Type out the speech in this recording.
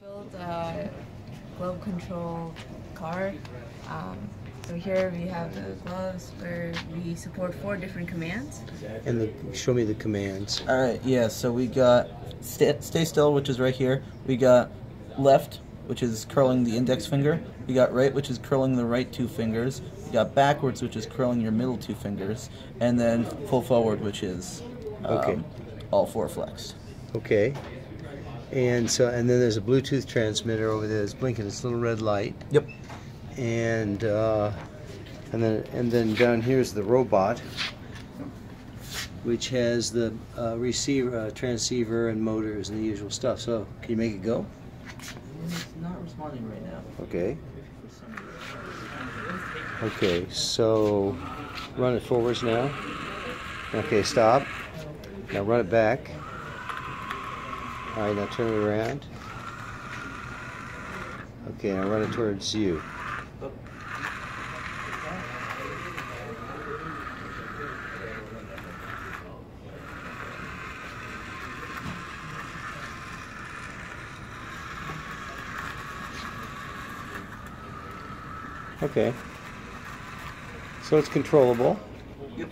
built a glove control car. Um, so here we have the gloves where we support four different commands. And the, show me the commands. All right, yeah. So we got stay, stay still, which is right here. We got left, which is curling the index finger. We got right, which is curling the right two fingers. We got backwards, which is curling your middle two fingers, and then pull forward, which is um, Okay. all four flexed. Okay. And so, and then there's a Bluetooth transmitter over there that's blinking its little red light. Yep. And uh, and then and then down here's the robot, which has the uh, receiver, uh, transceiver, and motors and the usual stuff. So, can you make it go? It's not responding right now. Okay. Okay. So, run it forwards now. Okay. Stop. Now run it back. All right. Now turn it around. Okay. Now run it towards you. Okay. So it's controllable. Yep.